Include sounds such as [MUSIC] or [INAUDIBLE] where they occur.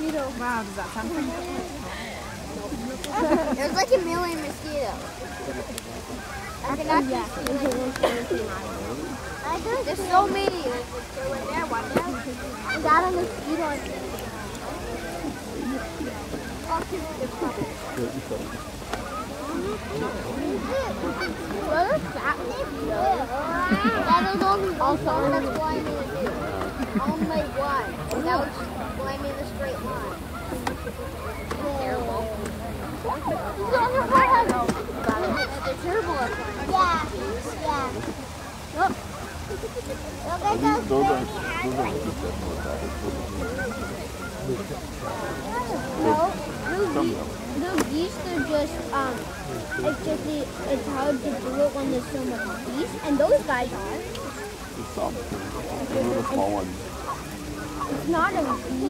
mosquito. Wow, does that sound pretty good? There's like a million mosquitoes. I cannot yeah. [LAUGHS] There's so many. One there, one there. Is that a mosquito? What is that? That is also that's a Only oh one. That was Yeah, yeah. Look. At those. No, them. no geese, they're just, um, it's just, the, it's hard to do it when there's so much geese, and those guys are. There's some. Small ones. It's not a geese.